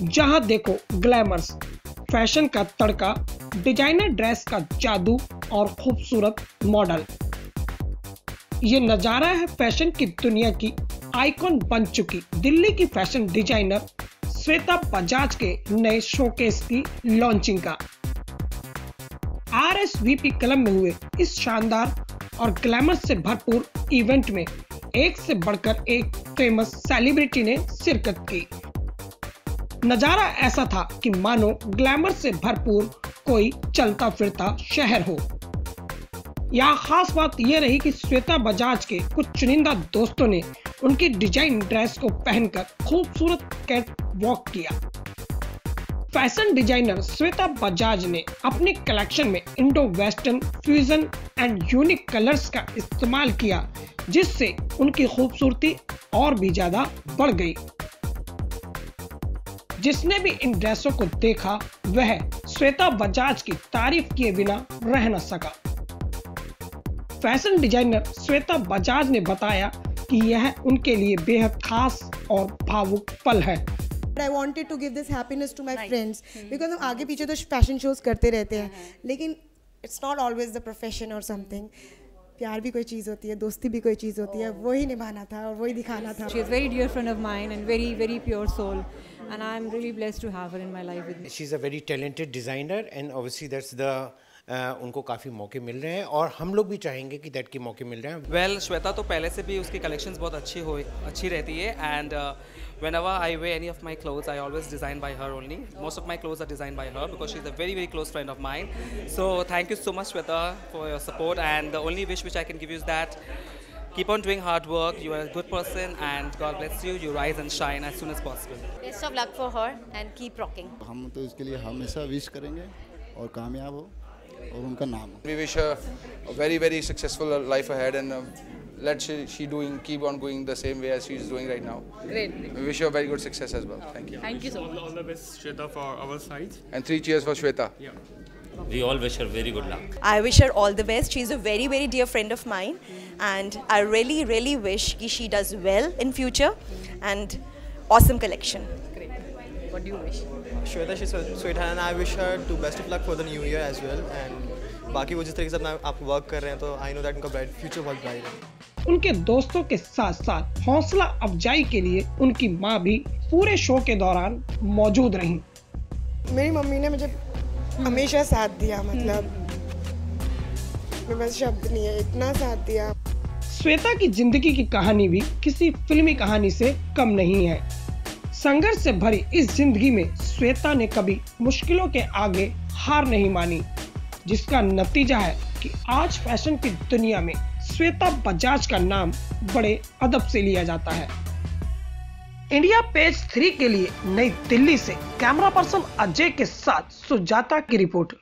जहाँ देखो glamorous, fashion का तड़का, डिज़ाइनर ड्रेस का जादू और खूबसूरत मॉडल। ये नज़ारा है फ़ैशन की दुनिया की आइकॉन बन चुकी। दिल्ली की फ़ैशन डिज़ाइनर श्वेता बजाज के नए शोकेस की लॉन्चिंग का। आर एस वीपी कलम में हुए इस शानदार और ग्लैमर से भरपूर इवेंट में एक से बढ़कर एक फ़ेमस सेलिब्रिटी ने शिरकत की। नज़ारा ऐसा था कि मानो ग्लैमर से भरपूर कोई चलता फिरता शहर हो। यहाँ खास बात यह रही कि श्वेता बजाज के कुछ चुनिंदा दोस्तों ने उनकी डिज़ाइन ड्रेस को पहनकर खूबसूरत कैट वॉक किया। फ़ैशन डिज़ाइनर श्वेता बजाज ने अपने कलेक्शन में Indo western, fusion and unique colours का इस्तेमाल किया, जिससे उनकी खूबसूरती और भी ज़्यादा बढ़ गई। जिसने भी इन ड्रेसों को देखा वह श्वेता बजाज की तारीफ़ किए बिना रह न सका। फ़ैशन डिज़ाइनर श्वेता बजाज ने बताया कि यह उनके लिए बेहद खास और भावुक पल है। I wanted to give this happiness to my friends because हम आगे पीछे तो फ़ैशन शोज़ करते रहते हैं। लेकिन it's not always the profession और समथिंग प्यार भी कोई चीज़ होती है दोस्ती भी कोई चीज़ होती है वही निभाना था और वही दिखाना था। She is very dear friend of mine and very very pure soul. And I am really blessed to have her in my life with me. She's a very talented designer and obviously that's the Uh, उनको काफ़ी मौके मिल रहे हैं और हम लोग भी चाहेंगे कि दैट के मौके मिल रहे हैं। वेल well, श्वेता तो पहले से भी उसकी कलेक्शंस बहुत अच्छी हो अच्छी रहती है and whenever I wear any of my clothes I always design by her only most of my clothes are design by her because she is a very very close friend of mine so thank you so much Shweta for your support and the only wish which I can give you is that keep on doing hard work. You are a good person, and God bless you. You rise and shine as soon as possible. Best of luck for her and keep rocking. हम तो इसके लिए हमेशा wish करेंगे और कामयाब हो और उनका नाम We wish her a very very successful life ahead and uh, let she, she doing keep on going the same way as she is doing right now. Great. We wish her very good success as well. Thank you. Thank you so much. All, the best, Shweta, for our side. And three cheers for Shweta. Yeah. We all wish her very good luck. I wish her all the best. She's a very, very dear friend of mine, and I really, really wish she does well in future, and awesome collection. Great. What do you wish? Shweta, she's a sweetheart, and I wish her to best of luck for the new year as well. And बाकी वो जिस तरीके से अपना आप work कर रहे हैं तो आई नो दैट उनका ब्राइट फ्यूचर बहुत ब्राइट है उनके दोस्तों के साथ साथ हौसला अफजाई के लिए उनकी माँ भी पूरे शो के दौरान मौजूद रही मेरी मम्मी ने मुझे हमेशा साथ दिया मतलब। मैं बस शब्द नहीं है इतना साथ दिया। श्वेता की ज़िंदगी की कहानी भी किसी फिल्मी कहानी से कम नहीं है। संघर्ष से भरी इस ज़िंदगी में श्वेता ने कभी मुश्किलों के आगे हार नहीं मानी जिसका नतीजा है कि आज फ़ैशन की दुनिया में श्वेता बजाज का नाम बड़े अदब से लिया जाता है। इंडिया पेज थ्री के लिए नई दिल्ली से कैमरा पर्सन अजय के साथ सुजाता की रिपोर्ट।